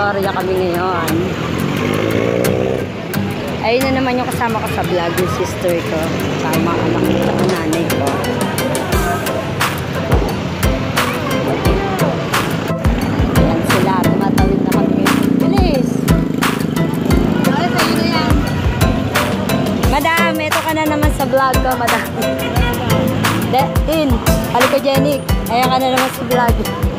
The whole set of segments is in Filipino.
Divisoria kami ngayon. Ayun na naman yung kasama ko sa vlog, yung sister ko. Sa mga anak ko, nanay ko. Ayan sila, tumatawid na kami. Bilis! Madam, ito ka na naman sa vlog ko, madam. De, in. Haliko, Jenny. Ayan ka na naman sa vlog.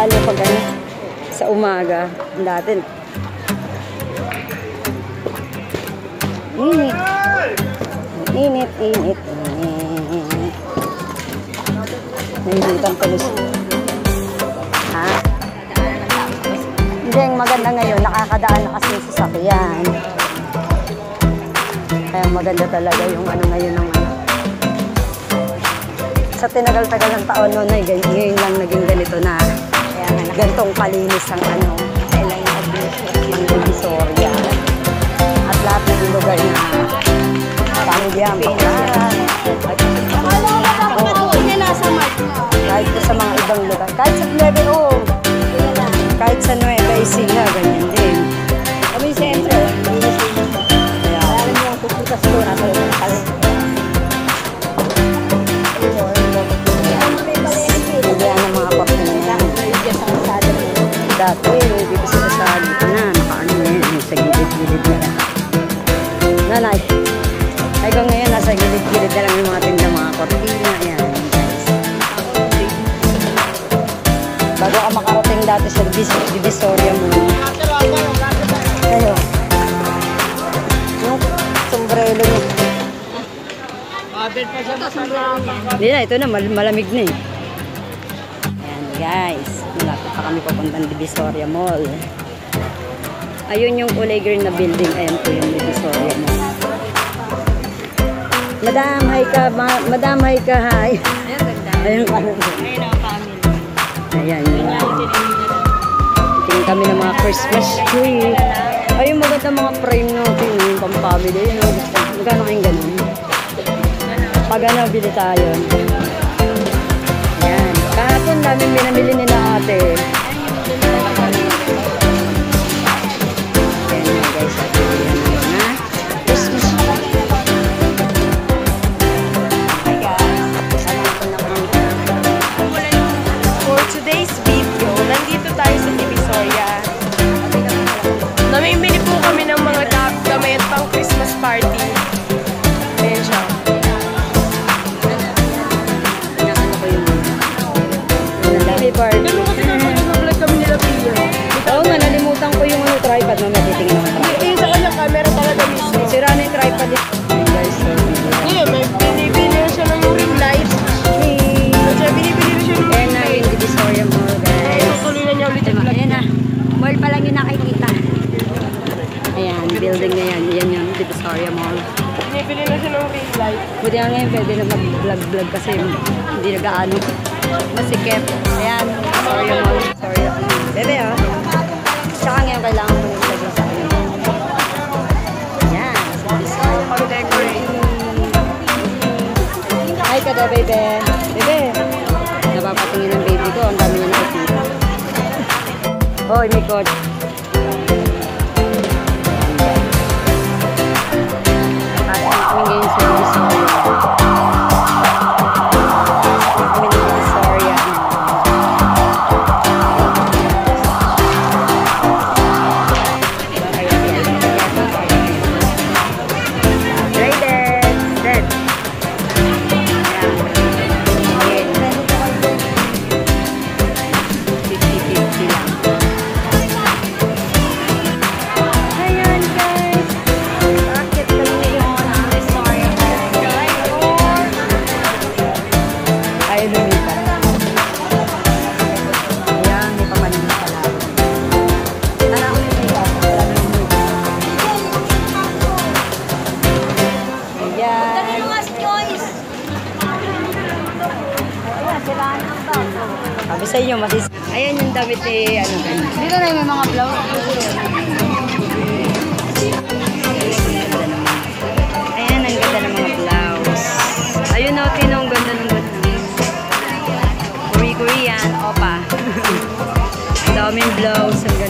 Lalo pag ano, sa umaga. Dati. Init. Init, init, init. Nahihitan tulos. Ha? Hindi, ang maganda ngayon, nakakadaan na kasi yung sasakyan. Kaya maganda talaga yung ano ngayon ng ano. Sa tinagal-tagal ng taon noon ay gan- ngayon lang naging ganito na. Gantong kalinis ang ano, kailan ng Divisoria. At lahat ng lugar na pamilya, bakaran. Kahit sa mga ibang lugar. Kahit sa Nueve O. Kahit sa Nueva Ecija, ganyan din. Bago ka makarating dati sa Divis- Divisoria mo. Ano? Yung sombrero niya. Hindi na, ito na, mal- malamig na eh. Ayan guys, malapit pa kami papuntang Divisoria Mall. Ayun yung kulay green na building, ayan po yung Divisoria Mall. Madam, hi ka, ma- Madam, hi ka, hi. Ayun ka na. Ayan. Tingin kami ng mga Christmas tree. Ay, yung maganda mga frame natin, yung pang-family. Yun, oh. magkano kayong ganun? Pag ano, bili tayo. Ayan. Kahapon namin binamili nila ate. Mall pa lang yung nakikita. Ayan, building na yan. Yan yung Divisoria Mall. Binibili na siya ng ring light. Buti nga ngayon pwede na mag-vlog-vlog kasi hindi nag-aano. Masikip. Ayan, Divisoria Mall. Sorry ako. Bebe, oh. Tsaka ngayon kailangan mo yung lagay sa akin. Ayan, Divisoria Mall. Pag-decorate. Hi ka daw, baby. Bebe. Hoy, may coach. Damit ni ano. Dito na may mga blouse. Ayan, ang ganda ng mga blouse. Ayun o, Tino, ang ganda ng ganda. Korea, Korean, opa. ang daming blouse, ang ganda.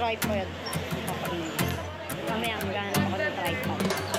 Tripod. Kapag- Mamaya maghanap ako ng tripod.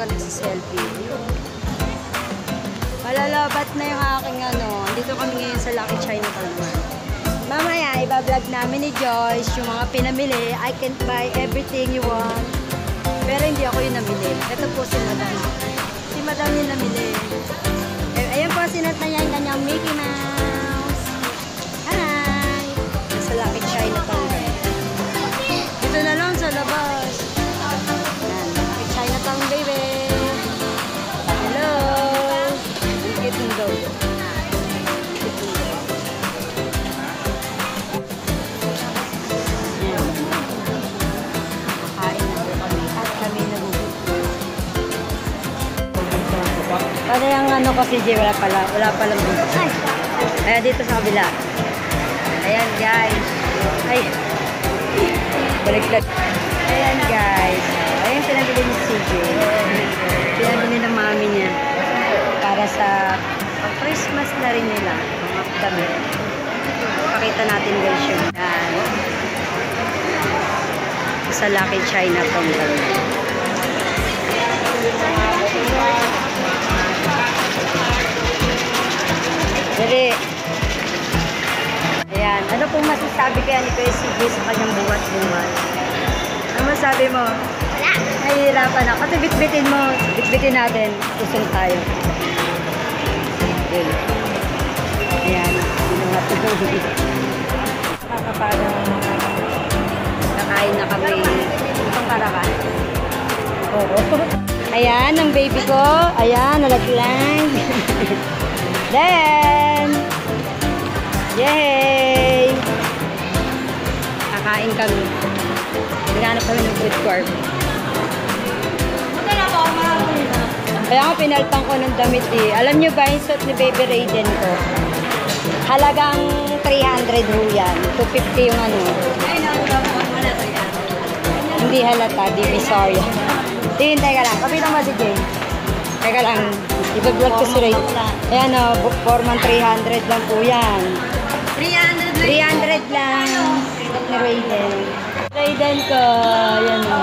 Ko nagsiselfie. Malalabat na yung aking ano. Dito kami ngayon sa Lucky Chinatown. Mamaya, ibablog namin ni Joyce yung mga pinamili. I can buy everything you want. Pero hindi ako yung namili. Ito po si Madam. Si Madam yung namili. Eh, ayan po, sinat na niya kanyang Mickey Para yung ano ko Jay, wala pala, wala palang dito. Ay! Kaya dito sa kabila. Ayan guys. Ay! Baliktad. Ayan guys. Ayan pinabili ni CJ. Pinabili ng mami niya. Para sa pang Christmas na rin nila. Mga kami. Pakita natin guys yung yan. Sa Lucky Chinatown kami. Dali. Ayan. Ano pong masasabi kaya ni Kuya CJ sa kanyang buwat-buwat? Ano masabi mo? Wala. Nahihirapan ako. Kasi bitbitin mo. Bitbitin natin. Usong tayo. Ayan. Sinuhat ko. Nakakapagod. Kakain na kami. Itong karakan. Oo. Ayan, ang baby ko. Ayan, nalaglang. Then, yay! Kakain kami. Naghanap kami ng food court. Kaya nga pinalpang ko ng damit eh. Alam nyo ba yung suit ni Baby Raiden ko? Halagang 300 ho yan. 250 yung ano. Hindi halata, divisoria. Tingin, teka lang. Kapitan mo si Jane. Teka lang. Iba-vlog ko si Raiden. Ayan o, book forman 300 lang po yan. 300 300 lang. Ni Raiden. Raiden ko. Ayan o.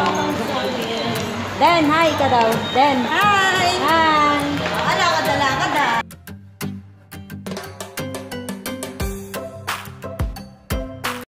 Den, hi ka daw. Den. Hi! Hi!